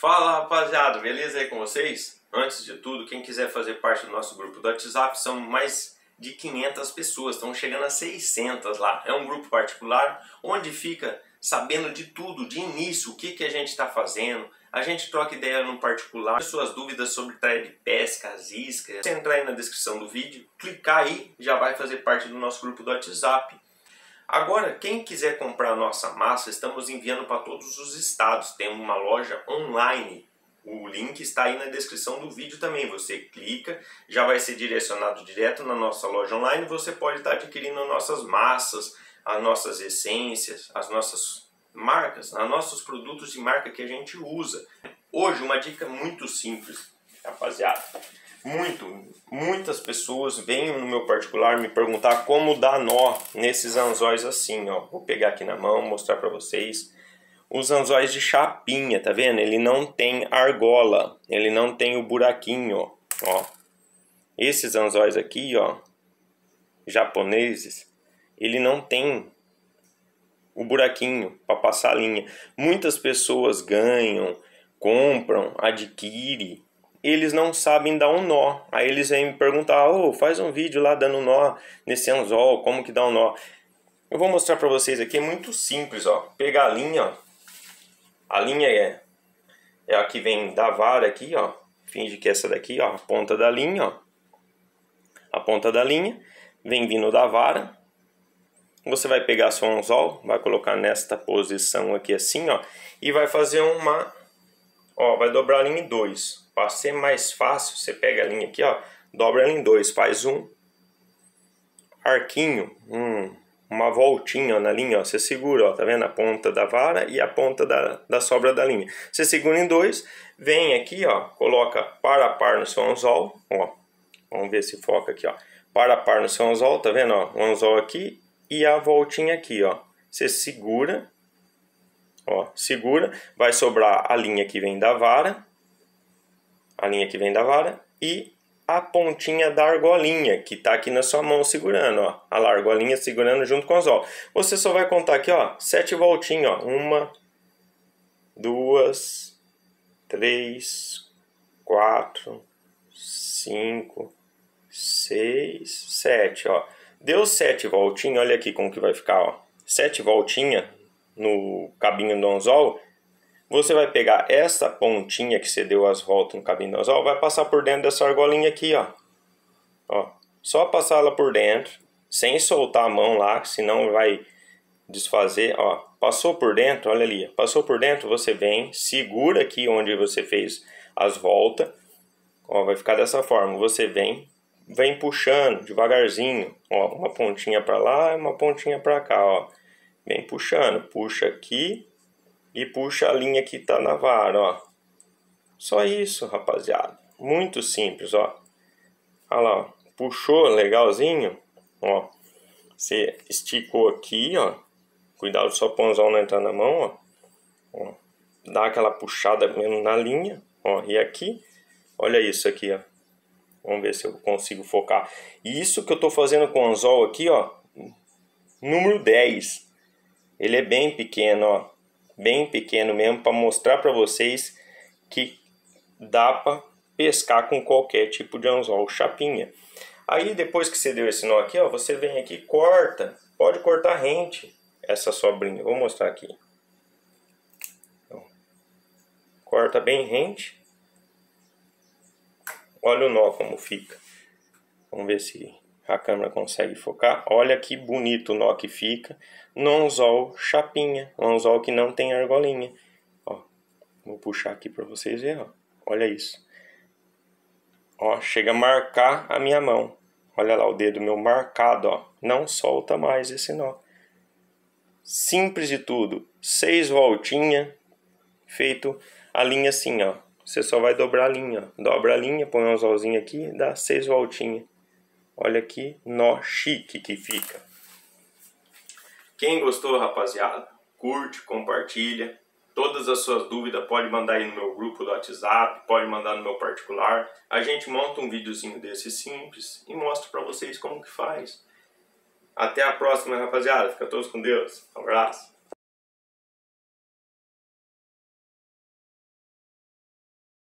Fala rapaziada, beleza aí com vocês? Antes de tudo, quem quiser fazer parte do nosso grupo do WhatsApp, são mais de 500 pessoas, estão chegando a 600 lá. É um grupo particular onde fica sabendo de tudo, de início, o que, que a gente está fazendo. A gente troca ideia no particular, suas dúvidas sobre trade de pesca, as iscas. Se entrar aí na descrição do vídeo, clicar aí, já vai fazer parte do nosso grupo do WhatsApp. Agora, quem quiser comprar nossa massa, estamos enviando para todos os estados. Tem uma loja online. O link está aí na descrição do vídeo também. Você clica, já vai ser direcionado direto na nossa loja online. Você pode estar adquirindo nossas massas, as nossas essências, as nossas marcas, os nossos produtos de marca que a gente usa. Hoje, uma dica muito simples, rapaziada muito, muitas pessoas vêm no meu particular me perguntar como dar nó nesses anzóis assim, ó. Vou pegar aqui na mão, mostrar para vocês. Os anzóis de chapinha, tá vendo? Ele não tem argola, ele não tem o buraquinho, ó. Esses anzóis aqui, ó, japoneses, ele não tem o buraquinho para passar a linha. Muitas pessoas ganham, compram, adquirem eles não sabem dar um nó. Aí eles vêm me perguntar, oh, faz um vídeo lá dando nó nesse anzol, como que dá um nó. Eu vou mostrar para vocês aqui, é muito simples, ó. Pegar a linha, ó. A linha é, é a que vem da vara aqui, ó. Finge que é essa daqui, ó, a ponta da linha, ó. A ponta da linha vem vindo da vara. Você vai pegar seu anzol, vai colocar nesta posição aqui assim, ó. E vai fazer uma, ó, vai dobrar a linha em dois para ser mais fácil, você pega a linha aqui, ó, dobra ela em dois, faz um arquinho, um, uma voltinha ó, na linha, ó, você segura, ó, tá vendo a ponta da vara e a ponta da, da sobra da linha. Você segura em dois, vem aqui, ó, coloca par a par no seu anzol, ó, vamos ver se foca aqui, ó, par a par no seu anzol, tá vendo, ó, o anzol aqui e a voltinha aqui, ó. Você segura, ó, segura, vai sobrar a linha que vem da vara, a linha que vem da vara, e a pontinha da argolinha, que está aqui na sua mão segurando, ó. A argolinha segurando junto com o anzol. Você só vai contar aqui, ó, sete voltinhas, ó. Uma, duas, três, quatro, cinco, seis, sete, ó. Deu sete voltinhas, olha aqui como que vai ficar, ó. Sete voltinhas no cabinho do anzol, você vai pegar essa pontinha que você deu as voltas no cabinho do vai passar por dentro dessa argolinha aqui, ó. ó. Só passar ela por dentro, sem soltar a mão lá, senão vai desfazer, ó. Passou por dentro, olha ali, passou por dentro, você vem, segura aqui onde você fez as voltas, ó, vai ficar dessa forma. Você vem, vem puxando devagarzinho, ó, uma pontinha para lá, uma pontinha para cá, ó. Vem puxando, puxa aqui, e puxa a linha que está na vara, ó. Só isso, rapaziada. Muito simples, ó. Olha lá, ó. puxou legalzinho, ó. Você esticou aqui, ó. Cuidado só o não entrar na mão, ó. ó. Dá aquela puxada mesmo na linha, ó. E aqui, olha isso aqui, ó. Vamos ver se eu consigo focar. Isso que eu estou fazendo com o anzol aqui, ó. Número 10. Ele é bem pequeno, ó bem pequeno mesmo para mostrar para vocês que dá para pescar com qualquer tipo de anzol chapinha. Aí depois que você deu esse nó aqui, ó, você vem aqui corta, pode cortar rente essa sobrinha. Vou mostrar aqui. Corta bem rente. Olha o nó como fica. Vamos ver se a câmera consegue focar. Olha que bonito o nó que fica no anzol chapinha, um anzol que não tem argolinha. Ó, vou puxar aqui para vocês verem. Olha isso. Ó, chega a marcar a minha mão. Olha lá o dedo meu marcado, ó. Não solta mais esse nó. Simples de tudo. Seis voltinhas, feito a linha assim, ó. Você só vai dobrar a linha, ó. Dobra a linha, põe um anzolzinho aqui, dá seis voltinhas. Olha que nó chique que fica. Quem gostou, rapaziada, curte, compartilha. Todas as suas dúvidas pode mandar aí no meu grupo do WhatsApp, pode mandar no meu particular. A gente monta um videozinho desse simples e mostra para vocês como que faz. Até a próxima, rapaziada. Fica todos com Deus. Um abraço.